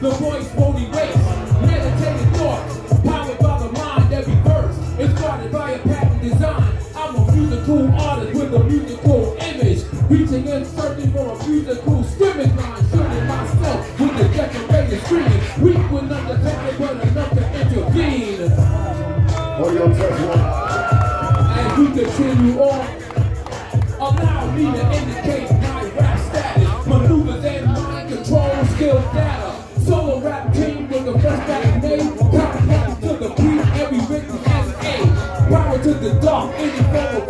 The voice won't erase. Meditated thoughts, powered by the mind. Every verse is guarded by a patent design. I'm a musical artist with a musical image. Reaching and searching for a musical scrimmage line. Shooting myself with the decorated screaming. Weak with none but take it, but enough to intervene. As we continue on, allow me to indicate that name, contact to the beat, every rhythm has a. Power to the dark, any form